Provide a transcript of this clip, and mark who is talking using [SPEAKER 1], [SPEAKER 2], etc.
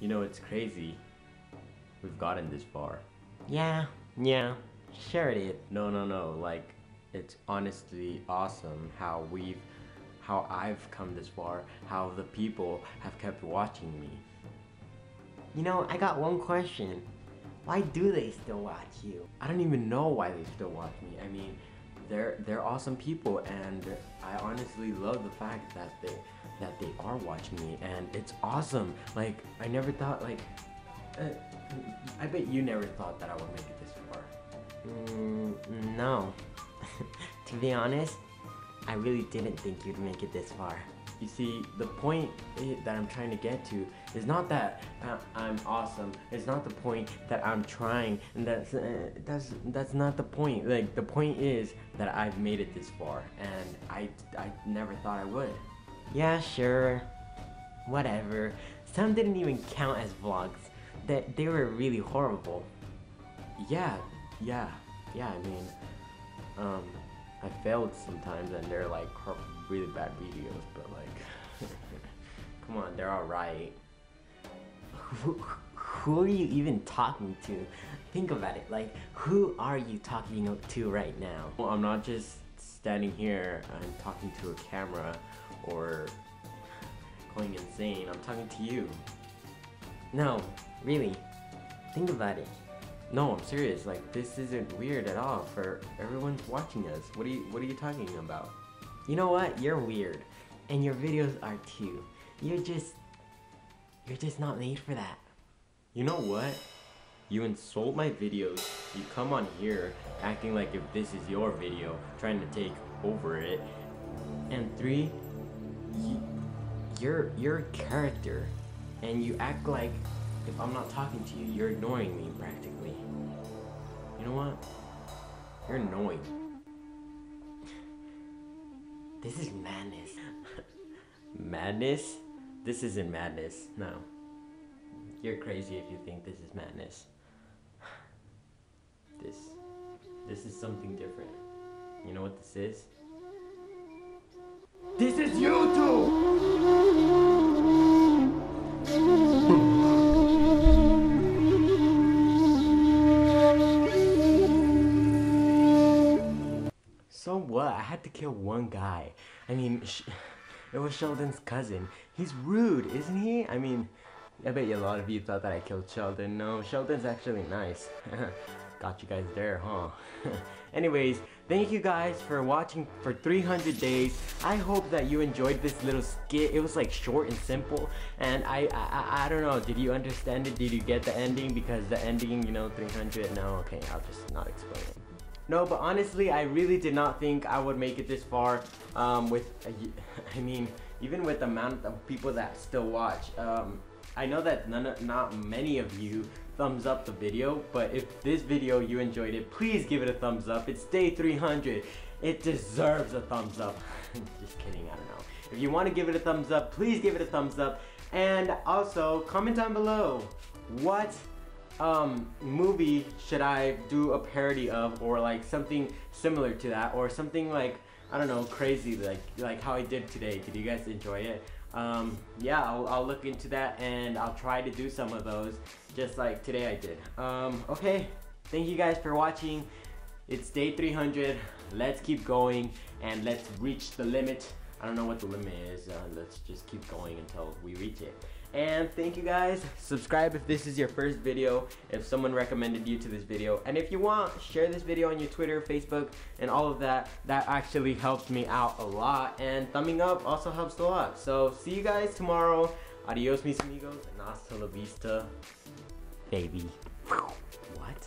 [SPEAKER 1] You know, it's crazy. We've gotten this far.
[SPEAKER 2] Yeah, yeah, sure it is.
[SPEAKER 1] No, no, no. Like, it's honestly awesome how we've, how I've come this far, how the people have kept watching me.
[SPEAKER 2] You know, I got one question. Why do they still watch you?
[SPEAKER 1] I don't even know why they still watch me. I mean, they're they're awesome people, and I honestly love the fact that they that they are watching me, and it's awesome. Like I never thought like, uh, I bet you never thought that I would make it this far.
[SPEAKER 2] Mm, no. to be honest, I really didn't think you'd make it this far.
[SPEAKER 1] You see, the point that I'm trying to get to is not that I'm awesome. It's not the point that I'm trying, and that's uh, that's that's not the point. Like the point is that I've made it this far, and I I never thought I would.
[SPEAKER 2] Yeah, sure. Whatever. Some didn't even count as vlogs. They, they were really horrible.
[SPEAKER 1] Yeah, yeah, yeah. I mean, failed sometimes, and they're like really bad videos, but like, come on, they're all right.
[SPEAKER 2] Who, who are you even talking to? Think about it. Like, who are you talking to right now?
[SPEAKER 1] Well, I'm not just standing here and talking to a camera or going insane. I'm talking to you.
[SPEAKER 2] No, really. Think about it.
[SPEAKER 1] No, I'm serious. Like this isn't weird at all. For everyone's watching us. What are you What are you talking about?
[SPEAKER 2] You know what? You're weird. And your videos are too. You're just. You're just not made for that.
[SPEAKER 1] You know what? You insult my videos. You come on here acting like if this is your video, trying to take over it. And three,
[SPEAKER 2] You, you're you're a character, and you act like if I'm not talking to you, you're ignoring me practically.
[SPEAKER 1] you know what? You're annoying.
[SPEAKER 2] This is madness.
[SPEAKER 1] Madness? This isn't madness. No. You're crazy if you think this is madness. This. This is something different. You know what this is? This is YouTube! To kill one guy. I mean, sh- it was Sheldon's cousin. He's rude, isn't he? I mean, I bet you a lot of you thought that I killed Sheldon. No, Sheldon's actually nice. Got you guys there, huh? Anyways, thank you guys for watching for 300 days. I hope that you enjoyed this little skit. It was like short and simple, and I, I, I- don't know. Did you understand it? Did you get the ending? Because the ending, you know, 300. No, okay, I'll just not explain it. No, but honestly, I really did not think I would make it this far. Um, with, uh, y- I mean, even with the amount of people that still watch. Um, I know that none, not many of you thumbs up the video, but if this video you enjoyed it, please give it a thumbs up. It's day 300. It deserves a thumbs up. Just kidding, I don't know. If you want to give it a thumbs up, please give it a thumbs up. And also, comment down below what um, movie should I do a parody of, or like something similar to that, or something like I don't know, crazy like like how I did today. Did you guys enjoy it? Um, yeah, I'll, I'll look into that and I'll try to do some of those, just like today I did. Um, okay, thank you guys for watching. It's day 300. Let's keep going and let's reach the limit. I don't know what the limit is. Uh, let's just keep going until we reach it. And thank you guys. Subscribe if this is your first video, if someone recommended you to this video. And if you want, share this video on your Twitter, Facebook, and all of that. That actually helps me out a lot. And thumbing up also helps a lot. So see you guys tomorrow. Adios, mis amigos, and hasta la vista, baby. What?